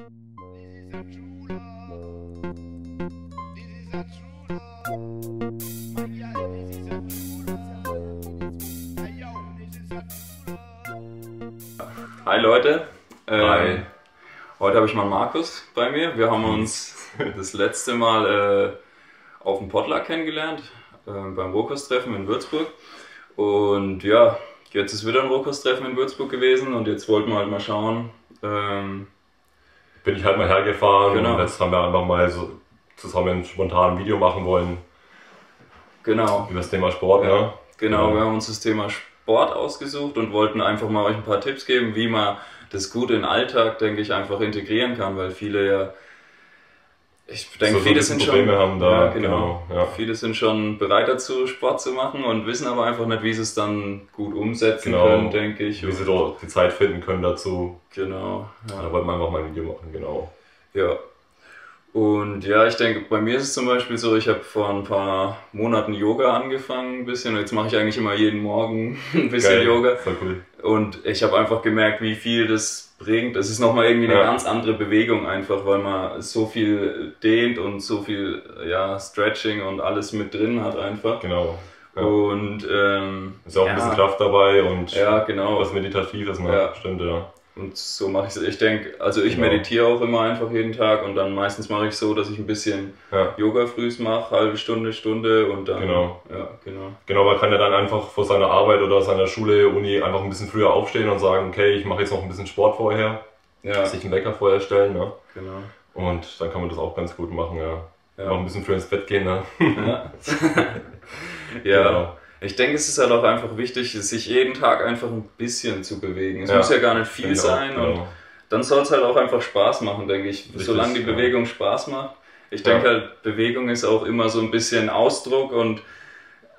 Hi Leute. Ähm, Hi. Heute habe ich mal Markus bei mir. Wir haben uns das letzte Mal äh, auf dem Potluck kennengelernt, äh, beim Rohkosttreffen in Würzburg. Und ja, jetzt ist wieder ein Rohkosttreffen in Würzburg gewesen und jetzt wollten wir halt mal schauen. Ähm, Bin ich halt mal hergefahren Genau. und jetzt haben wir einfach mal so zusammen spontan ein Video machen wollen genau, über das Thema Sport. Ja. Ne? genau, Ja. wir haben uns das Thema Sport ausgesucht und wollten einfach mal euch ein paar Tipps geben, wie man das gut in den Alltag, denke ich, einfach integrieren kann, weil viele ja, ich denke, So- so viele sind schon, Probleme haben da, ja, genau, genau, ja. viele sind schon bereit dazu, Sport zu machen und wissen aber einfach nicht, wie sie es dann gut umsetzen Genau. können, denke ich. Wie sie doch die Zeit finden können dazu. Genau, ja. Da wollten wir einfach mal ein Video machen, genau. Ja. Und ja, ich denke, bei mir ist es zum Beispiel so, ich habe vor ein paar Monaten Yoga angefangen, ein bisschen. Jetzt mache ich eigentlich immer jeden Morgen ein bisschen Geil, Yoga. Voll cool. Und ich habe einfach gemerkt, wie viel das bringt. Es ist nochmal irgendwie eine Ja. ganz andere Bewegung einfach, weil man so viel dehnt und so viel ja, Stretching und alles mit drin hat einfach. Genau. Ja. Und ähm, Ist auch ein bisschen Kraft dabei und Ja, genau. was Meditatives, ne? Ja. Stimmt, ja. Und so mache ich es. Ich denke, also ich Genau. meditiere auch immer einfach jeden Tag und dann meistens mache ich so, dass ich ein bisschen ja. Yoga frühs mache, halbe Stunde, Stunde und dann. Genau. Ja, genau. Genau, man kann ja dann einfach vor seiner Arbeit oder seiner Schule, Uni einfach ein bisschen früher aufstehen und sagen, okay, ich mache jetzt noch ein bisschen Sport vorher, Ja, sich einen Wecker vorher stellen, ne? genau. Und dann kann man das auch ganz gut machen, ja. Ja. Noch ein bisschen früher ins Bett gehen, ne? Ja. ja. Genau. Ich denke, es ist halt auch einfach wichtig, sich jeden Tag einfach ein bisschen zu bewegen. Es Ja. muss ja gar nicht viel auch, sein und genau. dann soll es halt auch einfach Spaß machen, denke ich. Richtig, Solange die ja. Bewegung Spaß macht. Ich Ja. denke halt, Bewegung ist auch immer so ein bisschen Ausdruck und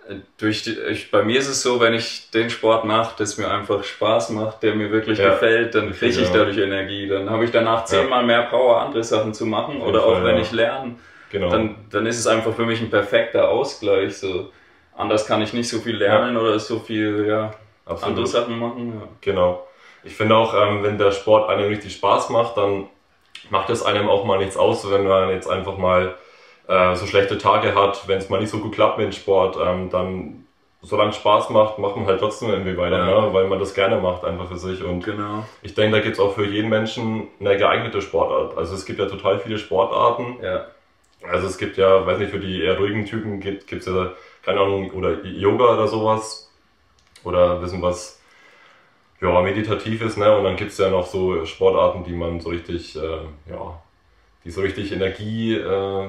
äh, durch die, ich, bei mir ist es so, wenn ich den Sport mache, das mir einfach Spaß macht, der mir wirklich Ja. gefällt, dann kriege ich ja. dadurch Energie. Dann habe ich danach zehnmal mehr Power, andere Sachen zu machen oder auch Fall, wenn ja. ich lerne, Genau. dann, dann ist es einfach für mich ein perfekter Ausgleich. So. Anders kann ich nicht so viel lernen oder so viel ja, Absolut. andere Sachen machen. Ja. Genau. Ich finde auch, ähm, wenn der Sport einem richtig Spaß macht, dann macht es einem auch mal nichts aus, wenn man jetzt einfach mal äh, so schlechte Tage hat, wenn es mal nicht so gut klappt mit dem Sport, ähm, dann solange es Spaß macht, macht man halt trotzdem irgendwie weiter, Ja. ne? weil man das gerne macht einfach für sich. Und Genau. ich denke, da gibt es auch für jeden Menschen eine geeignete Sportart. Also es gibt ja total viele Sportarten. Ja. Also es gibt ja, weiß nicht, für die eher ruhigen Typen gibt es ja, keine Ahnung, oder Yoga oder sowas. Oder wissen was, ja, meditativ ist, ne? Und dann gibt es ja noch so Sportarten, die man so richtig, äh, ja, die so richtig Energie äh,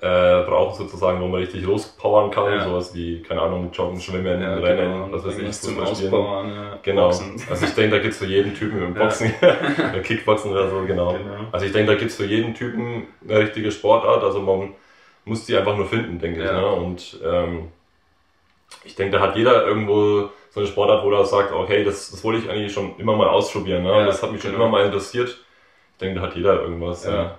äh, brauchen sozusagen, wo man richtig lospowern kann. Ja. Sowas wie, keine Ahnung, Joggen, Schwimmen, Ja, Rennen, genau. was weiß ich, zum. Auspowern. Ja. Genau. Boxen. Also ich denke, da gibt es für jeden Typen im. Boxen, Kickboxen oder so, genau. Genau. Also ich denke, da gibt es für jeden Typen eine richtige Sportart. Also man muss die einfach nur finden, denke ich. Ja. Ne? Und ähm, ich denke, da hat jeder irgendwo so eine Sportart, wo er sagt, okay, das, das wollte ich eigentlich schon immer mal ausprobieren. Ne? Ja, das hat mich schon genau. immer mal interessiert. Ich denke, da hat jeder irgendwas. Ja.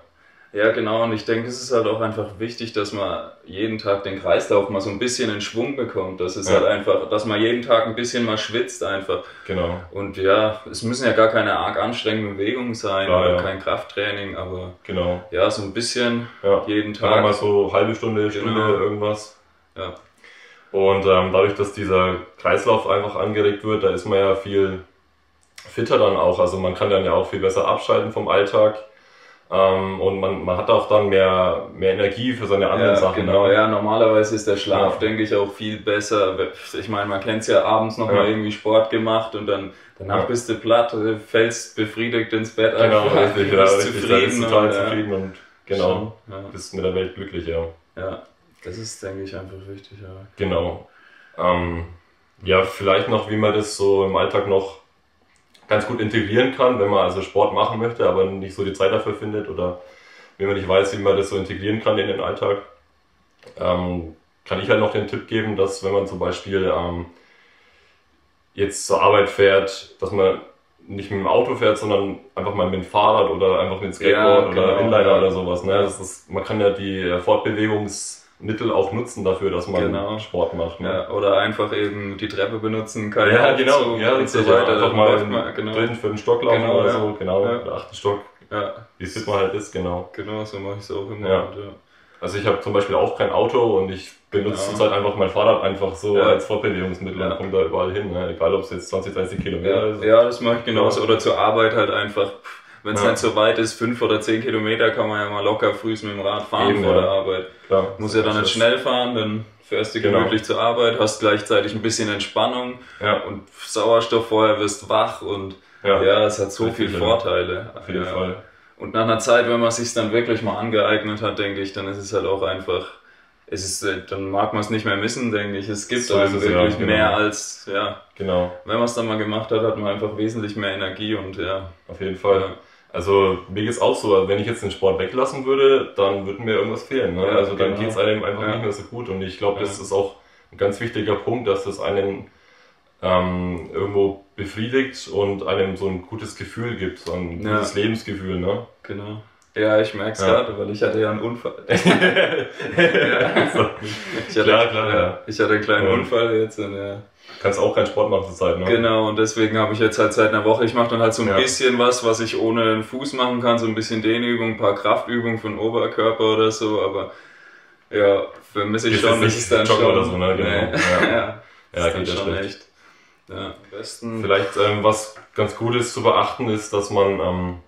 Ja. Genau. Und ich denke, es ist halt auch einfach wichtig, dass man jeden Tag den Kreislauf mal so ein bisschen in Schwung bekommt. Das ist Ja. halt einfach, dass man jeden Tag ein bisschen mal schwitzt einfach. Genau. Und ja, es müssen ja gar keine arg anstrengenden Bewegungen sein Klar, oder ja. kein Krafttraining, aber Genau. ja, so ein bisschen Ja. jeden Dann mal Tag. so halbe Stunde, Stunde, Genau. irgendwas. Ja. Und ähm, dadurch, dass dieser Kreislauf einfach angeregt wird, da ist man ja viel fitter dann auch. Also man kann dann ja auch viel besser abschalten vom Alltag. Ähm, und man, man hat auch dann mehr, mehr Energie für seine anderen Ja, Sachen. genau, ne? ja, normalerweise ist der Schlaf, Ja. denke ich, auch viel besser. Ich meine, man kennt es ja abends noch Ja. mal irgendwie Sport gemacht und dann danach Ja. bist du platt, äh, fällst befriedigt ins Bett Genau, einfach, richtig, ja, bist richtig, du total und, zufrieden und genau, schon, bist mit der Welt glücklich, ja. Ja, das ist, denke ich, einfach wichtig, ja. Genau. Ähm, ja, vielleicht noch, wie man das so im Alltag noch ganz gut integrieren kann, wenn man also Sport machen möchte, aber nicht so die Zeit dafür findet oder wenn man nicht weiß, wie man das so integrieren kann in den Alltag. Ähm, kann ich halt noch den Tipp geben, dass wenn man zum Beispiel ähm, jetzt zur Arbeit fährt, dass man nicht mit dem Auto fährt, sondern einfach mal mit dem Fahrrad oder einfach mit dem Skateboard Ja, oder genau, Inliner ja. oder sowas. Ne? Das ist, man kann ja die äh, Fortbewegungsmittel auch nutzen dafür, dass man Genau. Sport macht. Ne? ja. Oder einfach eben die Treppe benutzen, kein Ja, genau, ja, und so weiter. Einfach mal man, genau. drin für den Stock laufen Genau, oder ja. so, genau, Ja. der achte Stock, ja. wie fit man halt ist, genau. Genau, so mache ich es auch immer. Ja. Und, ja. Also ich habe zum Beispiel auch kein Auto und ich benutze zurzeit einfach mein Fahrrad einfach so ja. als Fortbewegungsmittel ja. und komme da überall hin. Ne? Egal ob es jetzt 20, 30 Kilometer ist. Ja, das mache ich genauso. Oder zur Arbeit halt einfach. Wenn es ja. nicht so weit ist, fünf oder zehn Kilometer, kann man ja mal locker früh mit dem Rad fahren Eben, vor der Arbeit. Klar, Muss ja dann nicht schnell fahren, dann fährst du genau. gemütlich zur Arbeit, hast gleichzeitig ein bisschen Entspannung und Sauerstoff vorher, wirst wach und ja, es hat so viele Vorteile. Auf jeden Fall. Und nach einer Zeit, wenn man sich dann wirklich mal angeeignet hat, denke ich, dann ist es halt auch einfach, es ist, äh, dann mag man es nicht mehr missen, denke ich. Es gibt so einem es, wirklich ja, genau. mehr als, ja. Genau. Wenn man es dann mal gemacht hat, hat man einfach wesentlich mehr Energie und ja. Auf jeden Fall. Ja. Also mir geht es auch so, wenn ich jetzt den Sport weglassen würde, dann würde mir irgendwas fehlen. Ne? Ja, also dann genau. geht es einem einfach nicht mehr so gut. Und ich glaube, das ist auch ein ganz wichtiger Punkt, dass das einen ähm, irgendwo befriedigt und einem so ein gutes Gefühl gibt, so ein ja. gutes Lebensgefühl, ne? Genau. Ja, ich merke es ja. gerade, weil ich hatte ja einen Unfall. ja. ich hatte, klar, klar, ja. Ich hatte einen kleinen Unfall jetzt und ja. Kannst auch keinen Sport machen zur Zeit, ne? Genau, und deswegen habe ich jetzt halt seit einer Woche, ich mache dann halt so ein bisschen was, was ich ohne den Fuß machen kann, so ein bisschen Dehnübung, ein paar Kraftübungen für den Oberkörper oder so, aber ja, vermisse ich schon, das ist dann schon. oder so, ne? Genau. Nee. Ja, ja, ja geht schon schlecht. echt. Ja, am besten. Vielleicht ähm, was ganz gut ist zu beachten, ist, dass man, ähm,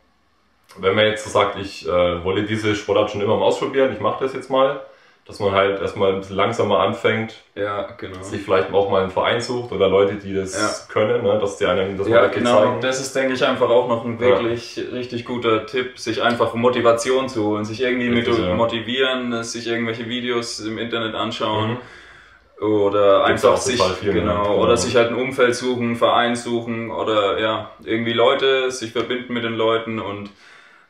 wenn man jetzt so sagt, ich äh, wollte diese Sportart schon immer mal ausprobieren, ich mache das jetzt mal, dass man halt erstmal ein bisschen langsamer anfängt, ja, genau. sich vielleicht auch mal einen Verein sucht oder Leute, die das ja. können, ne, dass die einem das ja, mal genau. zeigen. Das ist, denke ich, einfach auch noch ein wirklich ja. richtig guter Tipp, sich einfach Motivation zu holen, sich irgendwie richtig, mit motivieren, sich irgendwelche Videos im Internet anschauen. Mhm oder Gibt's einfach sich, viel, genau, genau, oder sich halt ein Umfeld suchen, einen Verein suchen oder ja, irgendwie Leute, sich verbinden mit den Leuten und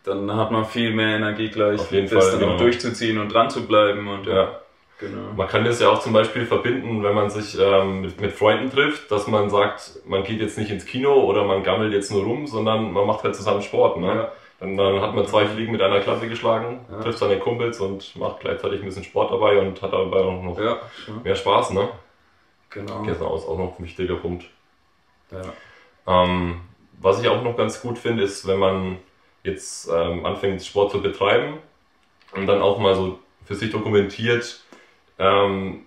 dann hat man viel mehr Energie gleich, Auf jeden das Fall, dann genau. auch durchzuziehen und dran zu bleiben und ja. ja. Genau. Man kann das ja auch zum Beispiel verbinden, wenn man sich ähm, mit, mit, Freunden trifft, dass man sagt, man geht jetzt nicht ins Kino oder man gammelt jetzt nur rum, sondern man macht halt zusammen Sport. Ne? Ja. Und dann hat man zwei Fliegen mit einer Klappe geschlagen, ja. trifft seine Kumpels und macht gleichzeitig ein bisschen Sport dabei und hat dabei auch noch ja, mehr Spaß, ne? Genau. Das ist auch noch ein wichtiger Punkt. Ja. Ähm, was ich auch noch ganz gut finde, ist, wenn man jetzt ähm, anfängt, Sport zu betreiben und dann auch mal so für sich dokumentiert, ähm,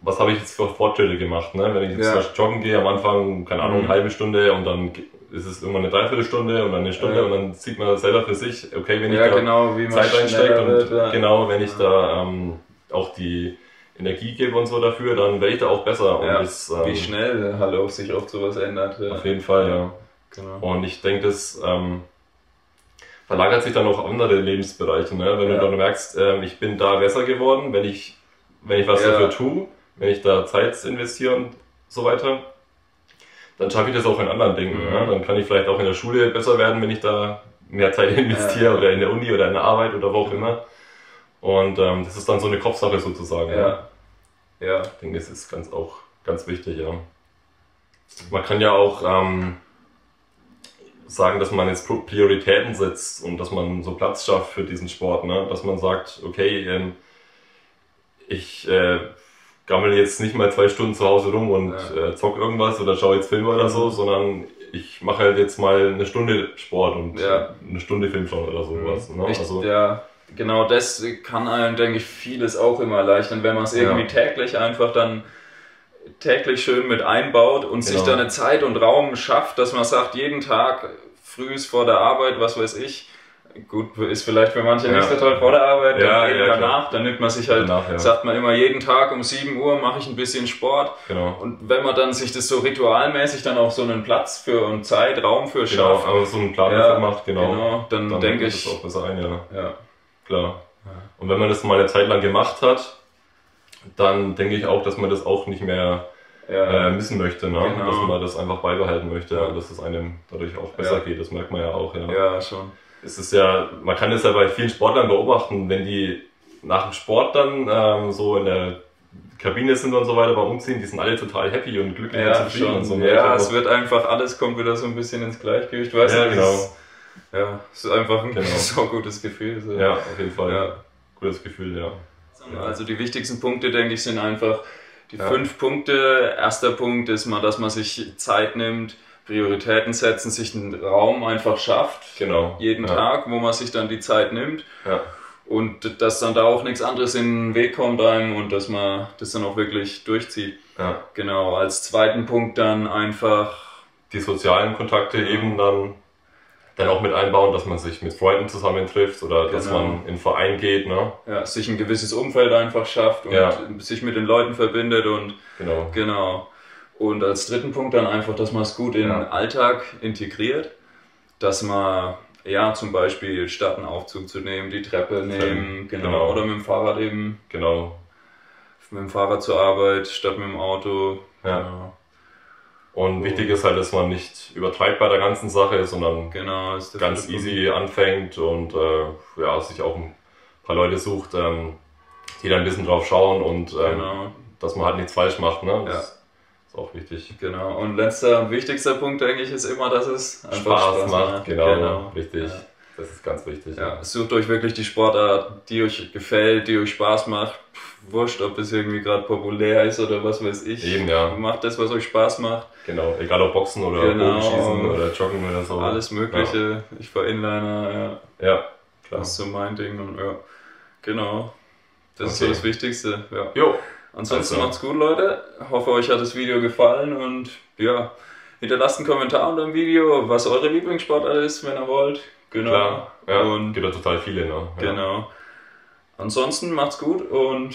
was habe ich jetzt für Fortschritte gemacht. Ne? Wenn ich jetzt ja. joggen gehe, am Anfang, keine Ahnung, eine mhm. halbe Stunde und dann ist es irgendwann eine Dreiviertelstunde und dann eine Stunde ja. und dann sieht man selber für sich, okay, wenn ich ja, da genau, Zeit reinstecke und wird, genau, wenn ich da ähm, auch die Energie gebe und so dafür, dann werde ich da auch besser. Ja, das, ähm, wie schnell Hallo sich oft sowas ändert. Auf jeden Fall, ja. Genau. Und ich denke, das ähm, verlagert sich dann auch andere Lebensbereiche. Ne? Wenn du dann merkst, ähm, ich bin da besser geworden, wenn ich, wenn ich was dafür tue, wenn ich da Zeit investiere und so weiter dann schaffe ich das auch in anderen Dingen. Mhm. Ja? Dann kann ich vielleicht auch in der Schule besser werden, wenn ich da mehr Zeit investiere ja. oder in der Uni oder in der Arbeit oder wo auch immer. Und ähm, das ist dann so eine Kopfsache sozusagen. Ja. ja. Ich denke, das ist ganz auch ganz wichtig, ja. Man kann ja auch ähm, sagen, dass man jetzt Prioritäten setzt und dass man so Platz schafft für diesen Sport, ne? Dass man sagt, okay, ähm, ich äh, gammel jetzt nicht mal zwei Stunden zu Hause rum und ja. äh, zock irgendwas oder schaue jetzt Filme oder so, mhm. sondern ich mache halt jetzt mal eine Stunde Sport und ja. eine Stunde Film schauen oder sowas. Mhm. Ne? Ich, also, ja, genau das kann einem, denke ich, vieles auch immer erleichtern, wenn man es irgendwie täglich einfach dann täglich schön mit einbaut und genau. sich da eine Zeit und Raum schafft, dass man sagt, jeden Tag früh vor der Arbeit, was weiß ich, gut, ist vielleicht für manche ja. nicht so toll vor der Arbeit, ja, ja, danach, dann nimmt man sich halt, danach, sagt man immer, jeden Tag um 7 Uhr mache ich ein bisschen Sport. Genau. Und wenn man dann sich das so ritualmäßig dann auch so einen Platz für und Zeit, Raum für genau, schafft. aber so einen Plan ja, macht, genau. genau dann, dann denke ich. Das auch besser ein, ja. ja. Klar. Und wenn man das mal eine Zeit lang gemacht hat, dann denke ich auch, dass man das auch nicht mehr äh, missen möchte, ne? Genau. dass man das einfach beibehalten möchte, ja. dass es einem dadurch auch besser geht. Das merkt man ja auch. Ja, ja schon es ist ja, man kann es ja bei vielen Sportlern beobachten, wenn die nach dem Sport dann ähm, so in der Kabine sind und so weiter beim Umziehen, die sind alle total happy und glücklich ja, und zufrieden. Und so, ne? Ja, es wird einfach, alles kommt wieder so ein bisschen ins Gleichgewicht, weißt ja, du? Genau. Ist, ja, es ist einfach ein genau. so gutes Gefühl. So. Ja, auf jeden Fall. Ja. Gutes Gefühl, ja. Also die wichtigsten Punkte, denke ich, sind einfach die ja. fünf Punkte. Erster Punkt ist mal, dass man sich Zeit nimmt, Prioritäten setzen, sich einen Raum einfach schafft, Genau. jeden ja. Tag, wo man sich dann die Zeit nimmt Ja. und dass dann da auch nichts anderes in den Weg kommt einem und dass man das dann auch wirklich durchzieht. ja. Genau, als zweiten Punkt dann einfach, Die sozialen Kontakte eben dann, dann auch mit einbauen, dass man sich mit Freunden zusammentrifft oder dass Genau. man in einen Verein geht, ne? ja, sich ein gewisses Umfeld einfach schafft und Ja. sich mit den Leuten verbindet und Genau. Genau. Und als dritten Punkt dann einfach, dass man es gut in den Ja. Alltag integriert. Dass man, ja, zum Beispiel statt einen Aufzug zu nehmen, die Treppe nehmen, genau. genau. Oder mit dem Fahrrad eben, Genau. mit dem Fahrrad zur Arbeit statt mit dem Auto. Ja. Genau, Und wichtig ist halt, dass man nicht übertreibt bei der ganzen Sache, sondern genau ganz easy anfängt und äh, ja, sich auch ein paar Leute sucht, ähm, die da ein bisschen drauf schauen und ähm, Genau, dass man halt nichts falsch macht. Ne? Das Ja. ist auch wichtig. genau. Und letzter und wichtigster Punkt, denke ich, ist immer, dass es einfach Spaß, macht, genau, richtig. Ja. Das ist ganz wichtig. Ja, sucht euch wirklich die Sportart, die euch gefällt, die euch Spaß macht. Pff, Wurscht, ob es irgendwie gerade populär ist oder was weiß ich. Eben, ja. Macht das, was euch Spaß macht. Genau, egal ob Boxen oder Genau. Bogenschießen oder Joggen oder so. Alles Mögliche. Ich war Inliner, ja. Ja, klar. Das ist so mein Ding und ja. Genau. Das ist Okay. so das Wichtigste. Ja. Jo, Ansonsten Also. macht's gut, Leute. Hoffe, euch hat das Video gefallen und ja, hinterlasst einen Kommentar unter dem Video, was eure Lieblingssportart ist, wenn ihr wollt. Genau. klar. Ja, Und gibt ja total viele, ne? Ja. Genau. Ansonsten macht's gut und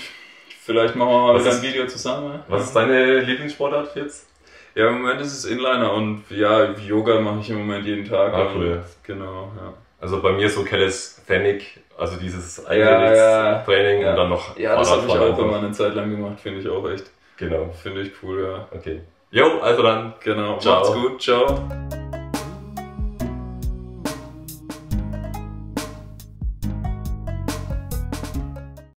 vielleicht machen wir mal Was wieder ist- ein Video zusammen. Was ist deine Lieblingssportart jetzt? Ja, im Moment ist es Inliner und ja, Yoga mache ich im Moment jeden Tag. Ah, cool. Genau, ja. Also bei mir so Calisthenic, also dieses Ja, ja. Training Ja. und dann noch Ja, das habe ich auch immer eine Zeit lang gemacht, finde ich auch echt. Genau, Finde ich cool, ja. okay. Jo, also dann Genau, Ciao. macht's gut, ciao.